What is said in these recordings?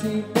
see.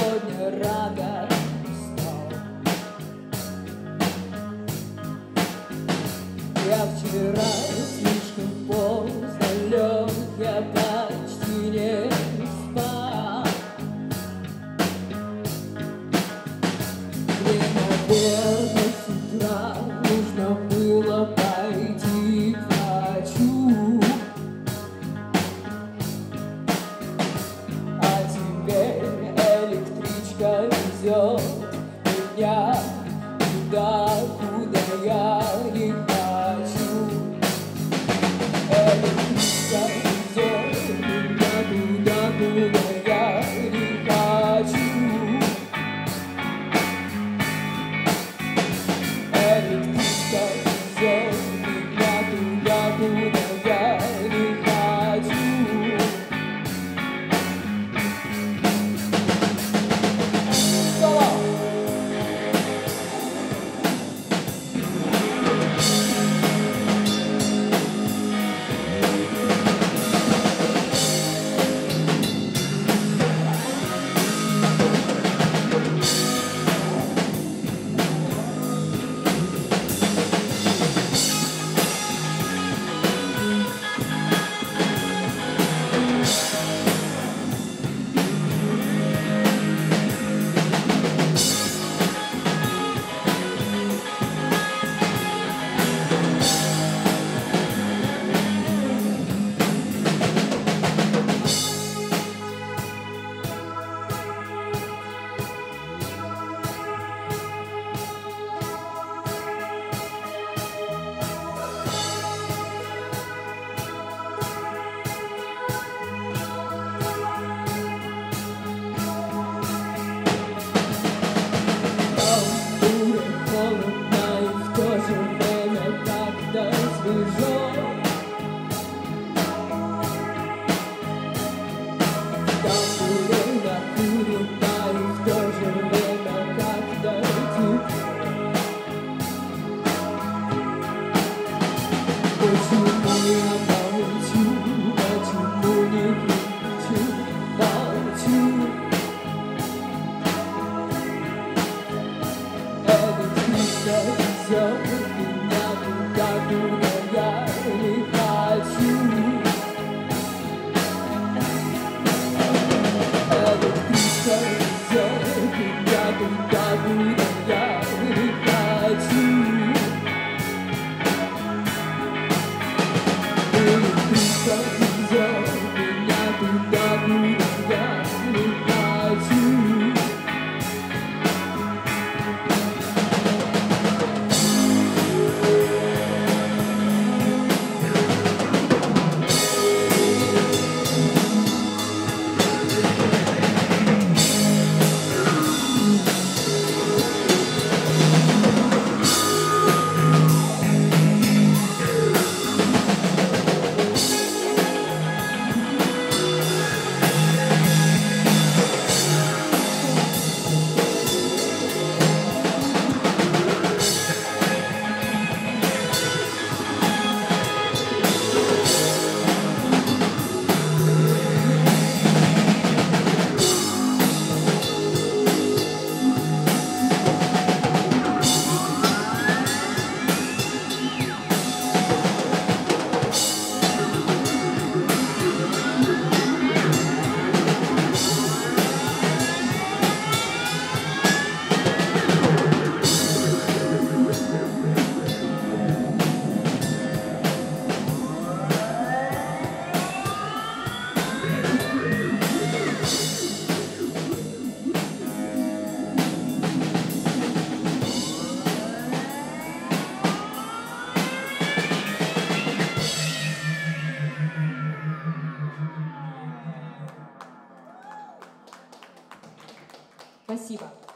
Спасибо.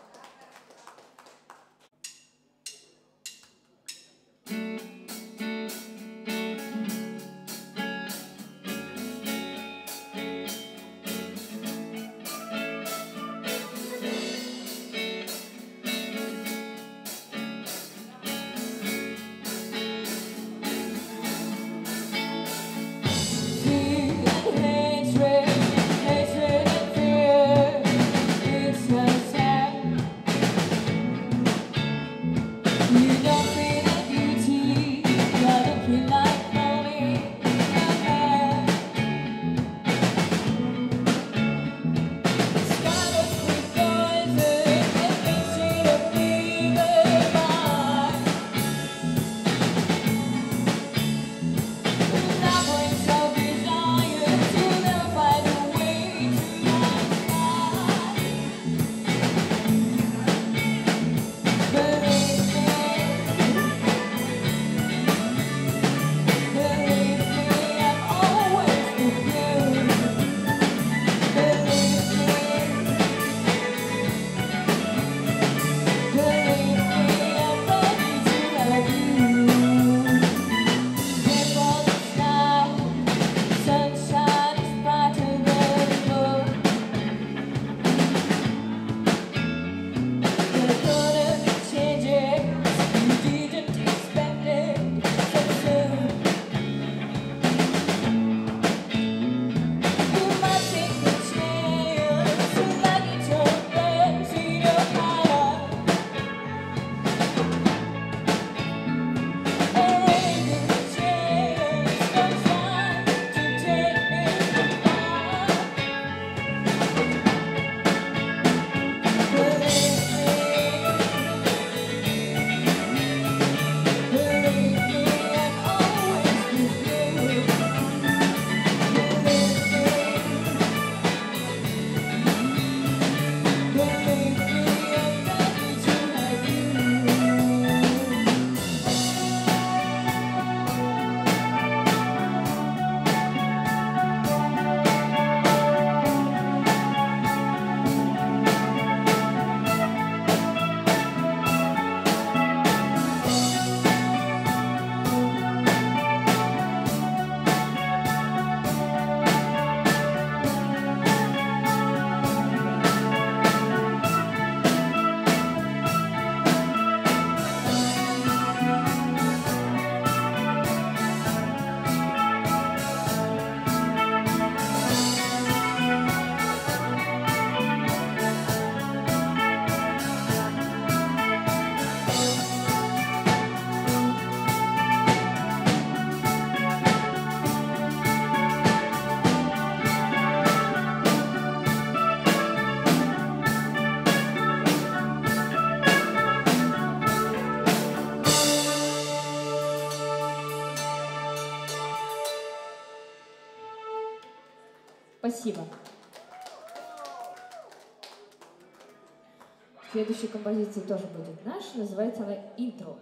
Следующая композиция тоже будет наша, называется она «Интро».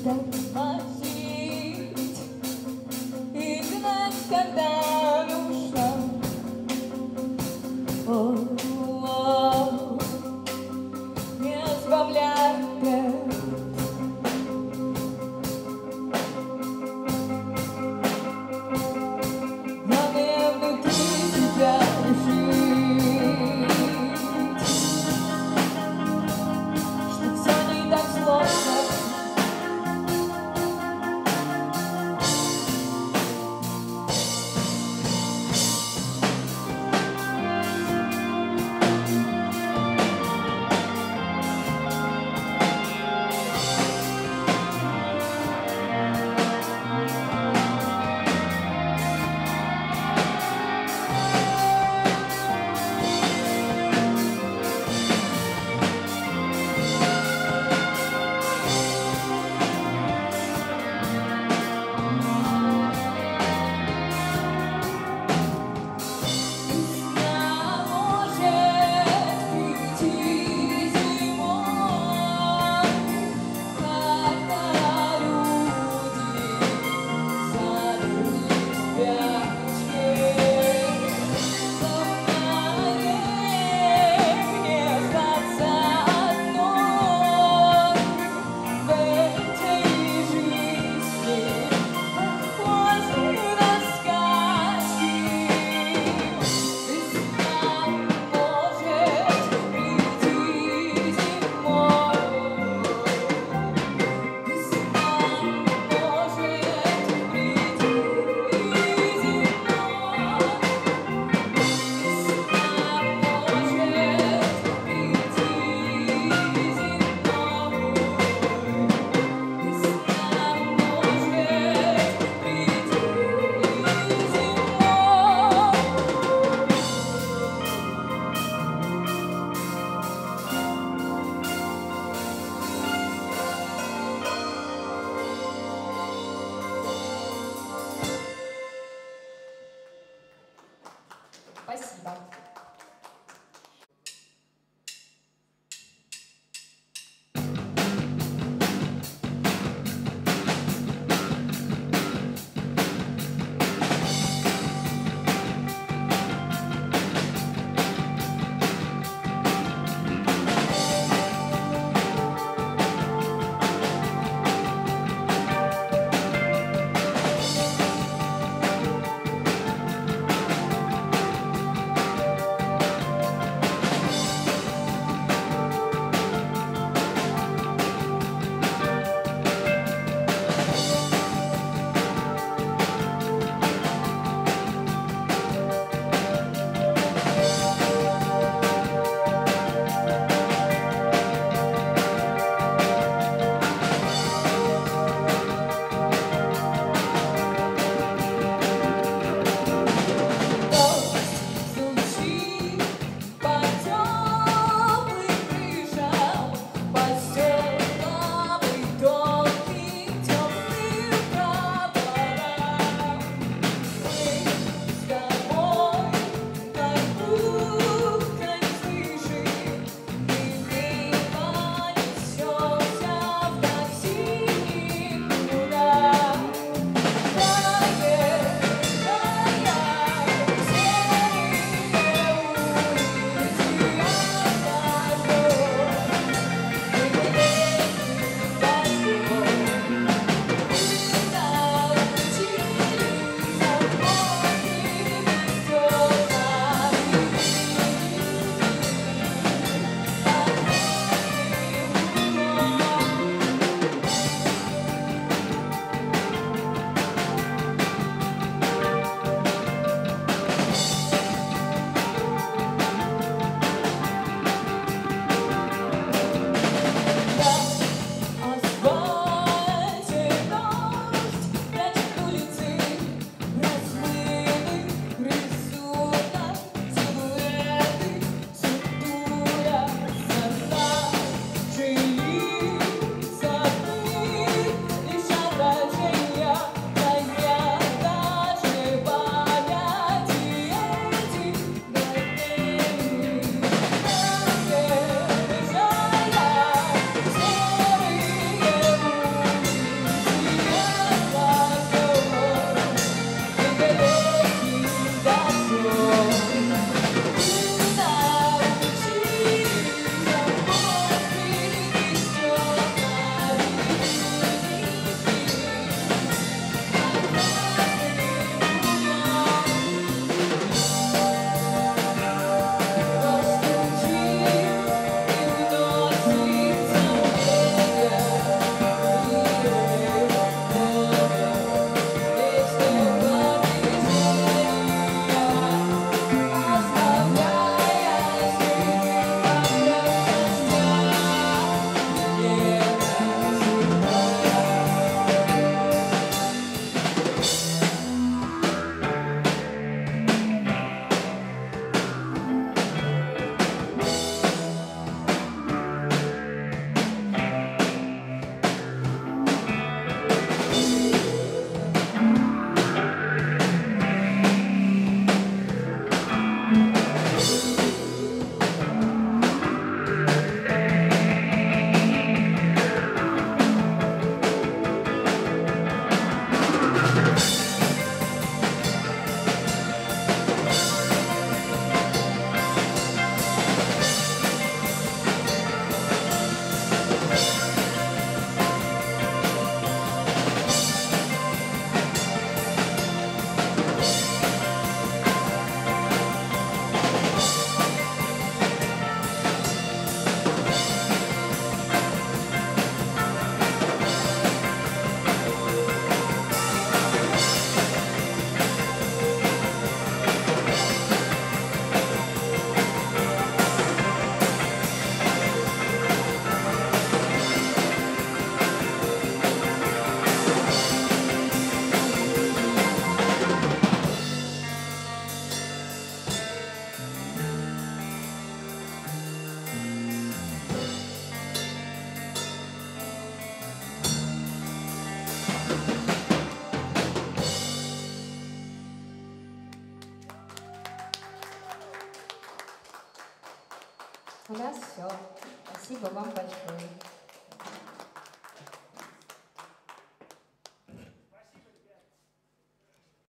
Stop.